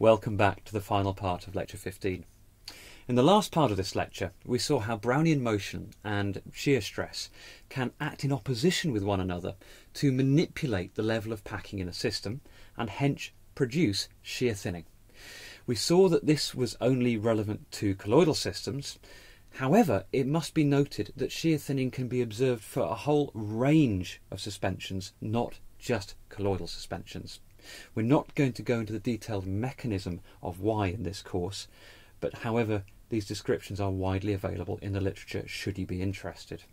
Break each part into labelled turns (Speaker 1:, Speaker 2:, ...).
Speaker 1: Welcome back to the final part of Lecture 15. In the last part of this lecture, we saw how Brownian motion and shear stress can act in opposition with one another to manipulate the level of packing in a system and hence produce shear thinning. We saw that this was only relevant to colloidal systems. However, it must be noted that shear thinning can be observed for a whole range of suspensions, not just colloidal suspensions. We're not going to go into the detailed mechanism of why in this course, but however, these descriptions are widely available in the literature should you be interested.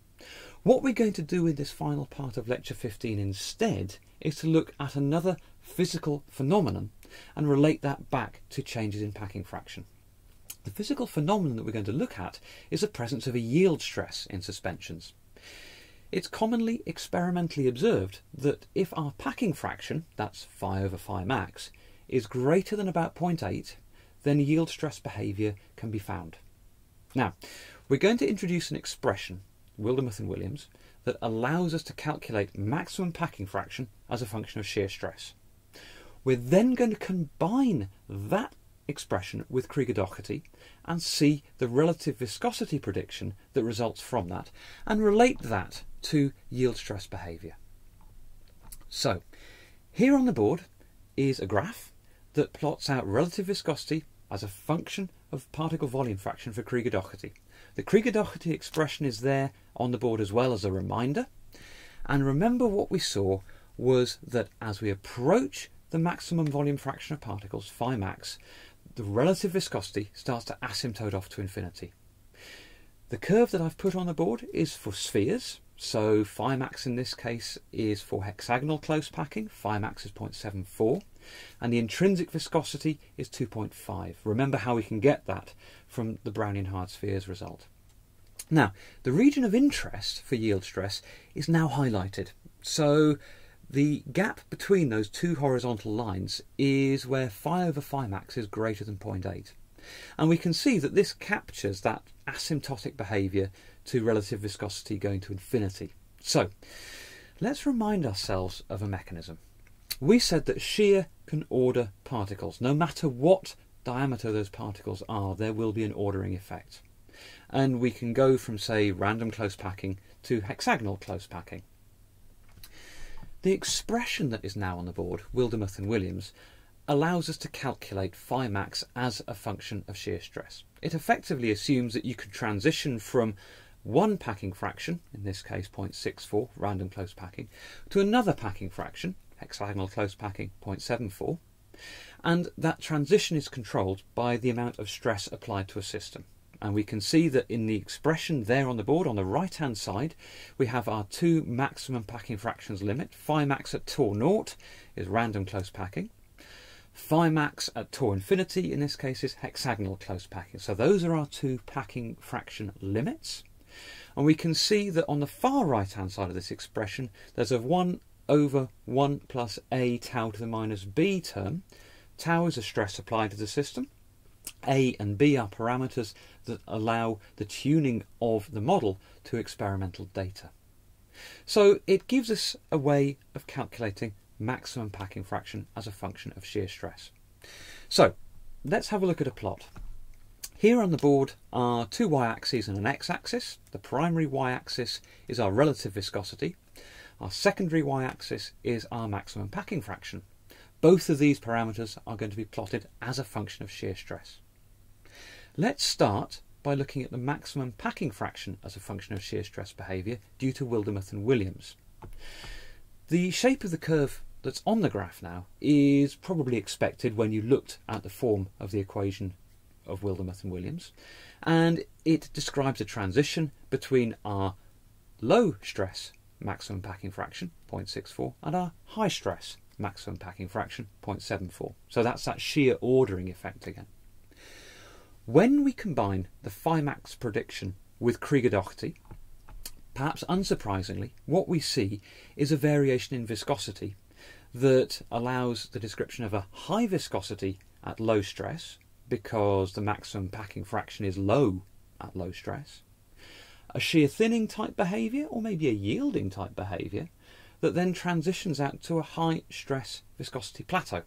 Speaker 1: What we're going to do in this final part of lecture 15 instead is to look at another physical phenomenon and relate that back to changes in packing fraction. The physical phenomenon that we're going to look at is the presence of a yield stress in suspensions. It's commonly experimentally observed that if our packing fraction, that's phi over phi max, is greater than about 0.8, then yield stress behaviour can be found. Now, we're going to introduce an expression, Wildemuth and Williams, that allows us to calculate maximum packing fraction as a function of shear stress. We're then going to combine that expression with Krieger-Dougherty and see the relative viscosity prediction that results from that and relate that to yield stress behaviour. So, here on the board is a graph that plots out relative viscosity as a function of particle volume fraction for Krieger-Dougherty. The Krieger-Dougherty expression is there on the board as well as a reminder. And remember what we saw was that as we approach the maximum volume fraction of particles, phi max, the relative viscosity starts to asymptote off to infinity. The curve that I've put on the board is for spheres, so phi max in this case is for hexagonal close packing, phi max is 0.74, and the intrinsic viscosity is 2.5. Remember how we can get that from the Brownian hard spheres result. Now, the region of interest for yield stress is now highlighted. So the gap between those two horizontal lines is where phi over phi max is greater than 0.8. And we can see that this captures that asymptotic behaviour to relative viscosity going to infinity. So, let's remind ourselves of a mechanism. We said that shear can order particles. No matter what diameter those particles are, there will be an ordering effect. And we can go from, say, random close packing to hexagonal close packing. The expression that is now on the board, Wildemuth and Williams, allows us to calculate phi max as a function of shear stress. It effectively assumes that you could transition from one packing fraction, in this case 0.64, random close packing, to another packing fraction, hexagonal close packing 0.74, and that transition is controlled by the amount of stress applied to a system. And we can see that in the expression there on the board on the right hand side, we have our two maximum packing fractions limit. Phi max at tau naught is random close packing. Phi max at tau infinity in this case is hexagonal close packing. So those are our two packing fraction limits. And we can see that on the far right hand side of this expression, there's a 1 over 1 plus a tau to the minus b term. Tau is a stress applied to the system. A and B are parameters that allow the tuning of the model to experimental data. So it gives us a way of calculating maximum packing fraction as a function of shear stress. So let's have a look at a plot. Here on the board are two y-axes and an x-axis. The primary y-axis is our relative viscosity. Our secondary y-axis is our maximum packing fraction. Both of these parameters are going to be plotted as a function of shear stress. Let's start by looking at the maximum packing fraction as a function of shear stress behaviour due to Wildemuth and Williams. The shape of the curve that's on the graph now is probably expected when you looked at the form of the equation of Wildemuth and Williams, and it describes a transition between our low stress maximum packing fraction, 0.64, and our high stress maximum packing fraction, 0.74. So that's that shear ordering effect again. When we combine the phi max prediction with Krieger-Dougherty, perhaps unsurprisingly, what we see is a variation in viscosity that allows the description of a high viscosity at low stress, because the maximum packing fraction is low at low stress, a shear thinning type behaviour, or maybe a yielding type behaviour, that then transitions out to a high stress viscosity plateau.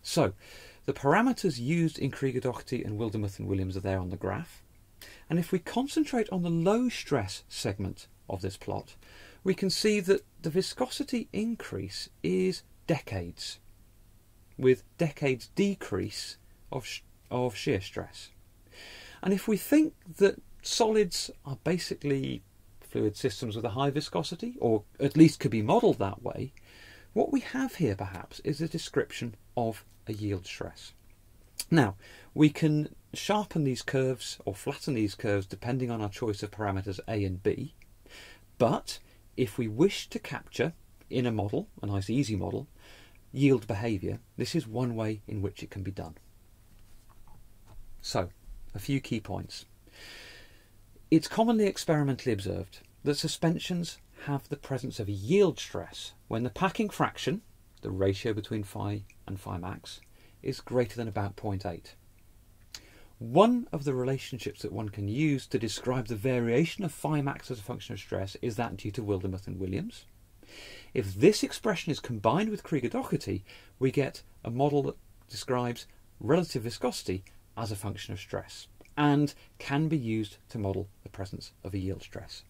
Speaker 1: So, the parameters used in Krieger-Dougherty and Wildemuth and Williams are there on the graph. And if we concentrate on the low stress segment of this plot, we can see that the viscosity increase is decades, with decades decrease of, of shear stress. And if we think that solids are basically fluid systems with a high viscosity, or at least could be modelled that way, what we have here perhaps is a description of a yield stress. Now, we can sharpen these curves or flatten these curves depending on our choice of parameters A and B, but if we wish to capture in a model, a nice easy model, yield behaviour, this is one way in which it can be done. So, a few key points. It's commonly experimentally observed that suspensions have the presence of a yield stress when the packing fraction, the ratio between phi and phi max, is greater than about 0.8. One of the relationships that one can use to describe the variation of phi max as a function of stress is that due to Wildemuth and Williams. If this expression is combined with Krieger-Dougherty, we get a model that describes relative viscosity as a function of stress and can be used to model the presence of a yield stress.